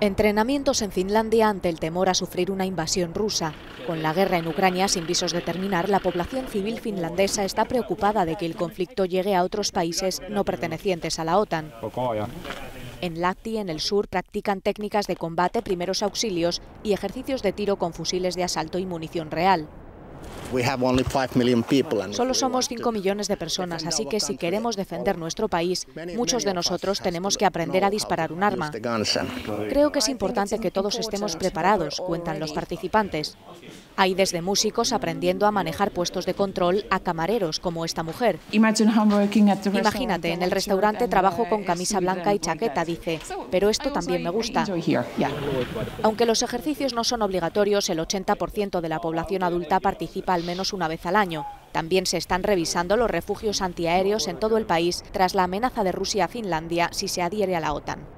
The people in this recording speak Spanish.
Entrenamientos en Finlandia ante el temor a sufrir una invasión rusa. Con la guerra en Ucrania sin visos de terminar, la población civil finlandesa está preocupada de que el conflicto llegue a otros países no pertenecientes a la OTAN. En Lahti, en el sur, practican técnicas de combate, primeros auxilios y ejercicios de tiro con fusiles de asalto y munición real. Solo somos 5 millones de personas, así que si queremos defender nuestro país, muchos de nosotros tenemos que aprender a disparar un arma. Creo que es importante que todos estemos preparados, cuentan los participantes. Hay desde músicos aprendiendo a manejar puestos de control a camareros como esta mujer. Imagínate, en el restaurante trabajo con camisa blanca y chaqueta, dice, pero esto también me gusta. Aunque los ejercicios no son obligatorios, el 80% de la población adulta participa al menos una vez al año. También se están revisando los refugios antiaéreos en todo el país tras la amenaza de Rusia a Finlandia si se adhiere a la OTAN.